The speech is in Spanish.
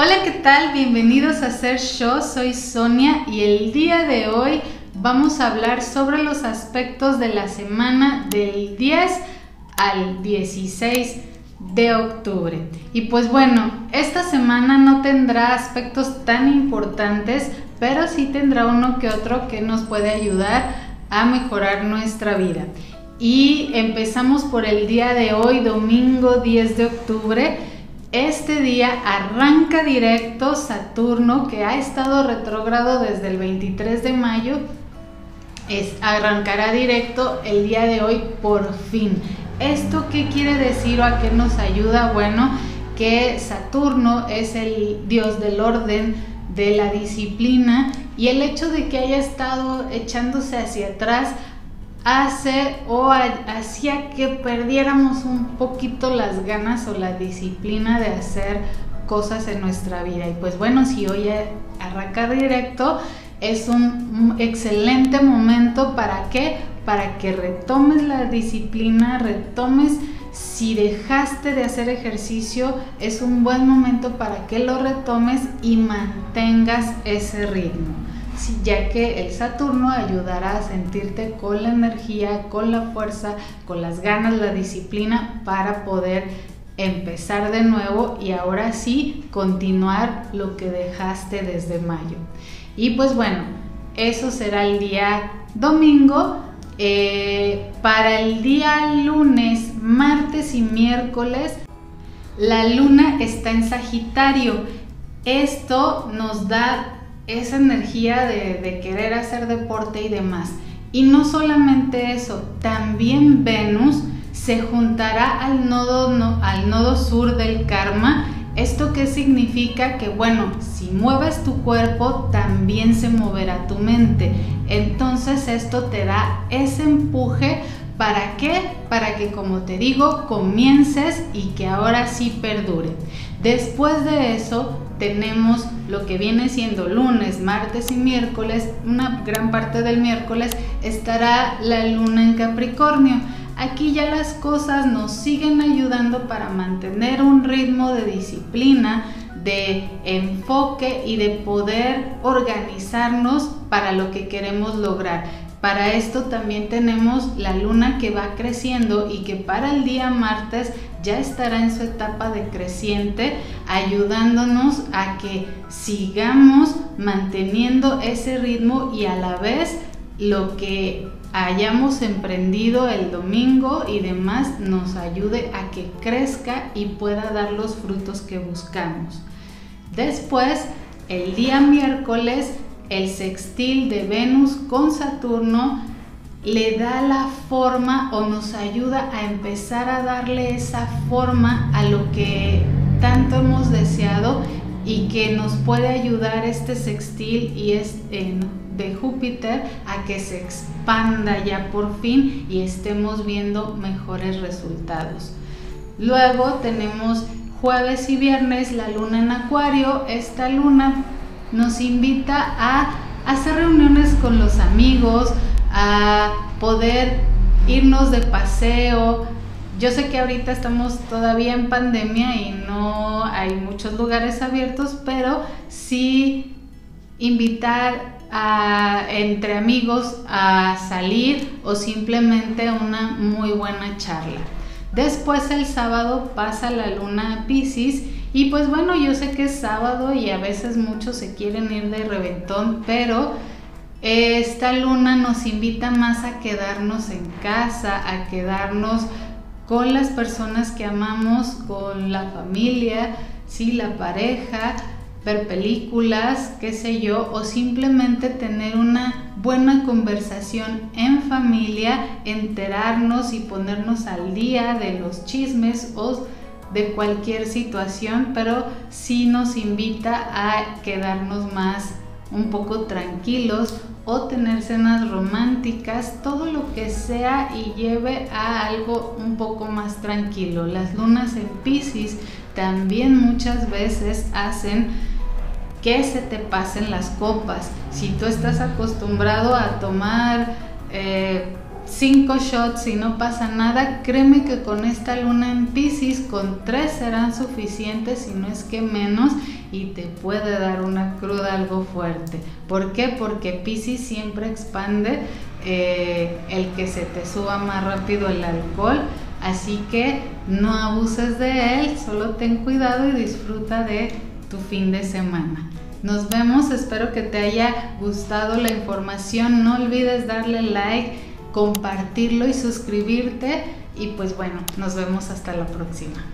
Hola, ¿qué tal? Bienvenidos a Ser Show, soy Sonia y el día de hoy vamos a hablar sobre los aspectos de la semana del 10 al 16 de octubre. Y pues bueno, esta semana no tendrá aspectos tan importantes, pero sí tendrá uno que otro que nos puede ayudar a mejorar nuestra vida. Y empezamos por el día de hoy, domingo 10 de octubre este día arranca directo Saturno, que ha estado retrógrado desde el 23 de mayo. Es, arrancará directo el día de hoy por fin. ¿Esto qué quiere decir o a qué nos ayuda? Bueno, que Saturno es el dios del orden, de la disciplina y el hecho de que haya estado echándose hacia atrás hace o hacía que perdiéramos un poquito las ganas o la disciplina de hacer cosas en nuestra vida. Y pues bueno, si hoy arranca directo, es un excelente momento para qué? Para que retomes la disciplina, retomes si dejaste de hacer ejercicio, es un buen momento para que lo retomes y mantengas ese ritmo ya que el Saturno ayudará a sentirte con la energía, con la fuerza, con las ganas, la disciplina para poder empezar de nuevo y ahora sí continuar lo que dejaste desde mayo. Y pues bueno, eso será el día domingo. Eh, para el día lunes, martes y miércoles, la luna está en Sagitario. Esto nos da esa energía de, querer hacer deporte y demás. Y no solamente eso, también Venus se juntará al nodo, al nodo sur del karma. ¿Esto qué significa? Que bueno, si mueves tu cuerpo, también se moverá tu mente. Entonces esto te da ese empuje. ¿Para qué? Para que, como te digo, comiences y que ahora sí perdure. Después de eso, tenemos lo que viene siendo lunes, martes y miércoles, una gran parte del miércoles estará la luna en Capricornio. Aquí ya las cosas nos siguen ayudando para mantener un ritmo de disciplina, de enfoque y de poder organizarnos para lo que queremos lograr. Para esto también tenemos la luna que va creciendo y que para el día martes ya estará en su etapa de creciente, ayudándonos a que sigamos manteniendo ese ritmo y a la vez lo que hayamos emprendido el domingo y demás nos ayude a que crezca y pueda dar los frutos que buscamos. Después, el día miércoles, el sextil de Venus con Saturno le da la forma o nos ayuda a empezar a darle esa forma a lo que tanto hemos deseado y que nos puede ayudar este sextil y este de Júpiter a que se expanda ya por fin y estemos viendo mejores resultados. Luego tenemos jueves y viernes la luna en acuario. Esta luna nos invita a hacer reuniones con los amigos, a poder irnos de paseo. Yo sé que ahorita estamos todavía en pandemia y no hay muchos lugares abiertos, pero sí invitar a, entre amigos a salir o simplemente una muy buena charla. Después el sábado pasa la luna Pisces y pues bueno, yo sé que es sábado y a veces muchos se quieren ir de reventón, pero esta luna nos invita más a quedarnos en casa, a quedarnos con las personas que amamos, con la familia, sí, la pareja, ver películas, qué sé yo, o simplemente tener una buena conversación en familia, enterarnos y ponernos al día de los chismes o de cualquier situación, pero sí nos invita a quedarnos más un poco tranquilos o tener cenas románticas, todo lo que sea y lleve a algo un poco más tranquilo. Las lunas en Pisces también muchas veces hacen que se te pasen las copas. Si tú estás acostumbrado a tomar eh, cinco shots y no pasa nada, créeme que con esta luna en Pisces, con tres serán suficientes, si no es que menos, y te puede dar una cruda algo fuerte. ¿Por qué? Porque Pisces siempre expande eh, el que se te suba más rápido el alcohol. Así que no abuses de él, solo ten cuidado y disfruta de tu fin de semana. Nos vemos, espero que te haya gustado la información. No olvides darle like, compartirlo y suscribirte. Y pues bueno, nos vemos hasta la próxima.